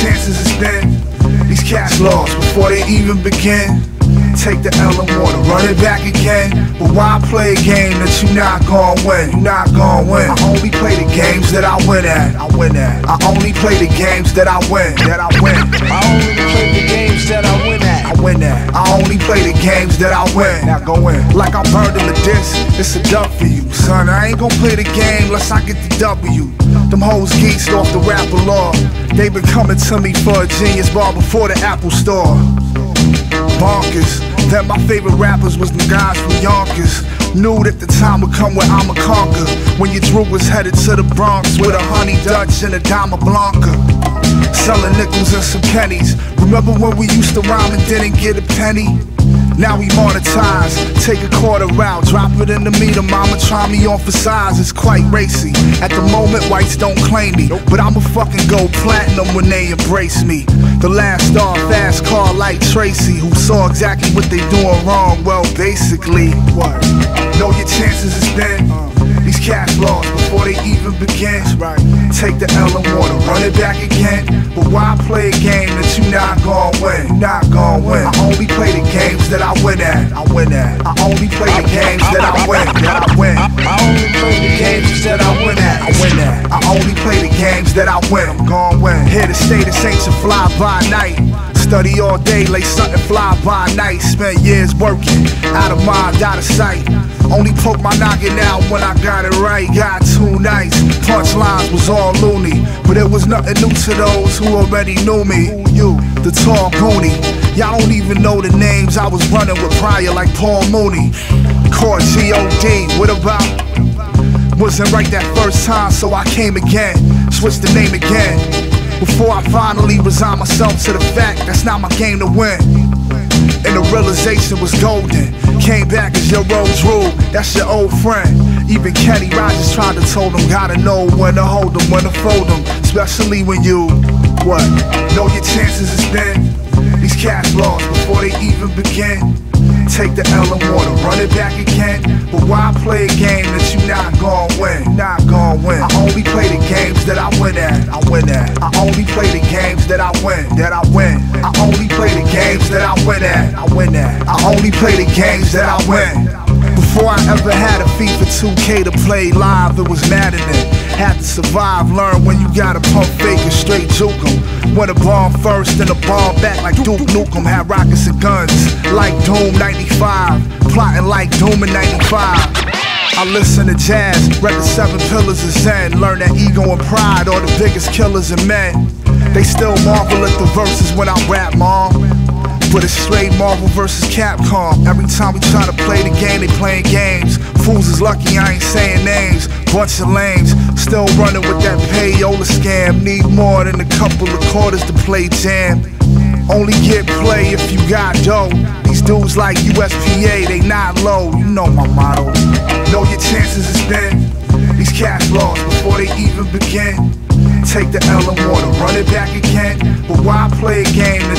chances it's been. These cats lost before they even begin. Take the L and water, run it back again. But why play a game that you not gon' win? You not gon' win. I only play the games that I win at. I win at. I only play the games that I win. That I win. I only play the win at. I only play the games that I win. Now go in. Like I'm burning the disc, it's a dub for you, son. I ain't gon' play the game unless I get the W. Them hoes geeked off the rapper law. They been coming to me for a genius bar before the Apple Store. Bonkers. That my favorite rappers was the guys from Yonkers. Knew that the time would come where I'ma conquer. When your Droog was headed to the Bronx with a honey Dutch and a Dama Blanca. Selling nickels and some pennies. Remember when we used to rhyme and didn't get a penny? Now we monetize, take a quarter out, drop it in the meter. Mama try me on for size, it's quite racy. At the moment, whites don't claim me, but I'ma fucking go platinum when they embrace me. The last star, fast car like Tracy, who saw exactly what they doing wrong. Well, basically, what? Know your chances is been. These cats lost before they even begin. Right. Take the L and water, run it back again. But why play a game that you not gon' win? Not gon' win. I only play the games that I win at. I win at. I only play the games that I win. That I win. I only play the games that I win at. I win at. I only play the games that I win. I'm gon' win. Here to stay, this ain't to fly by night. Study all day, lay something fly by night. Spent years working, out of mind, out of sight. Only poke my noggin out when I got it right. Got two nights, punchlines was all loony. But it was nothing new to those who already knew me. You, the tall booty. Y'all don't even know the names I was running with prior, like Paul Mooney. Court G.O.D. What about? Wasn't right that first time, so I came again. Switched the name again. Before I finally resign myself to the fact that's not my game to win. And the realization was golden. Came back as your Rose Rule, that's your old friend. Even Kenny Rogers tried to told him, gotta know when to hold them, when to fold them. Especially when you, what? Know your chances is been. These cats lost before they even begin. Take the L and water, run it back again. But why play a game that you not gon' win? Not gon' win. I only play the games that I win at. I win at. I only play the games that I win. That I win. I only play the games that I win at. I win at. I only play the games that I win. Before I ever had a FIFA 2K to play live, it was maddening. Had to survive, learn when you gotta pump fake and straight juke 'em. When a bomb first, then a bomb back like Duke Nukem. Had rockets and guns like Doom 95. Plotting like Doom in 95. I listen to jazz, read the seven pillars of Zen. Learn that ego and pride are the biggest killers in men. They still marvel at the verses when I rap, mom. But it's straight Marvel versus Capcom. Every time we try to play the game, they playing games. Fools is lucky I ain't saying names. Bunch of lames, still running with that payola scam. Need more than a couple of quarters to play jam. Only get play if you got dough. These dudes like USPA, they not low. You know my motto. Know your chances is been. These cash lost before they even begin. Take the L and water, run it back again. But why play a game that